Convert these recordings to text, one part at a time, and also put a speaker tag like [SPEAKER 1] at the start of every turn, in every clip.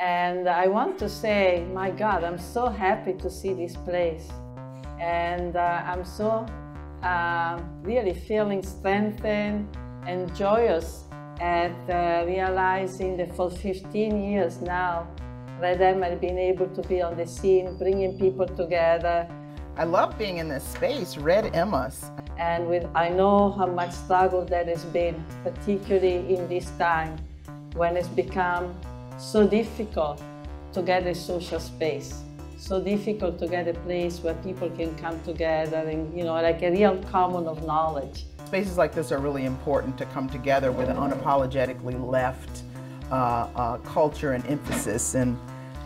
[SPEAKER 1] And I want to say, my God, I'm so happy to see this place. And uh, I'm so uh, really feeling strengthened and joyous at uh, realizing that for 15 years now, Red Emma has been able to be on the scene, bringing people together.
[SPEAKER 2] I love being in this space, Red Emma's.
[SPEAKER 1] And with, I know how much struggle that has been, particularly in this time when it's become so difficult to get a social space, so difficult to get a place where people can come together and, you know, like a real common of knowledge.
[SPEAKER 2] Spaces like this are really important to come together with an unapologetically left uh, uh, culture and emphasis, and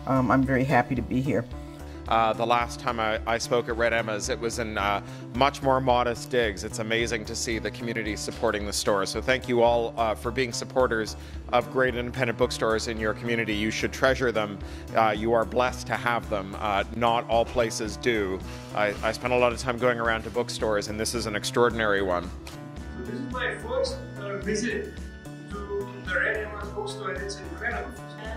[SPEAKER 2] um, I'm very happy to be here.
[SPEAKER 3] Uh, the last time I, I, spoke at Red Emma's, it was in uh, much more modest digs. It's amazing to see the community supporting the store. So thank you all uh, for being supporters of great independent bookstores in your community. You should treasure them. Uh, you are blessed to have them. Uh, not all places do. I, I spent a lot of time going around to bookstores, and this is an extraordinary one.
[SPEAKER 4] So this is my first uh, visit to the Red Emma's bookstore, and it's incredible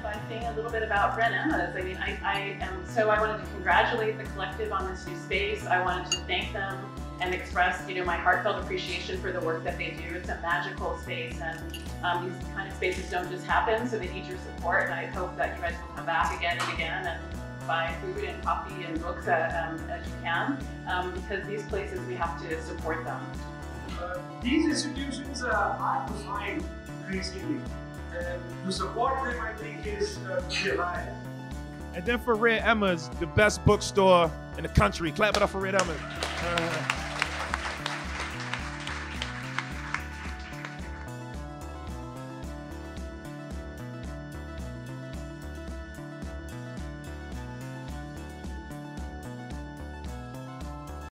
[SPEAKER 5] by saying a little bit about Red Emma's. I mean, I, I am so I wanted to congratulate the collective on this new space. I wanted to thank them and express, you know, my heartfelt appreciation for the work that they do. It's a magical space, and um, these kind of spaces don't just happen, so they need your support. And I hope that you guys will come back again and again and buy food and coffee and books uh, um, as you can, um, because these places we have to support them.
[SPEAKER 4] Uh, these institutions are hard to find increasingly. And to support them, I think, is uh, reliable.
[SPEAKER 6] And then for Red Emma's, the best bookstore in the country. Clap it up for Red Emma's. Uh,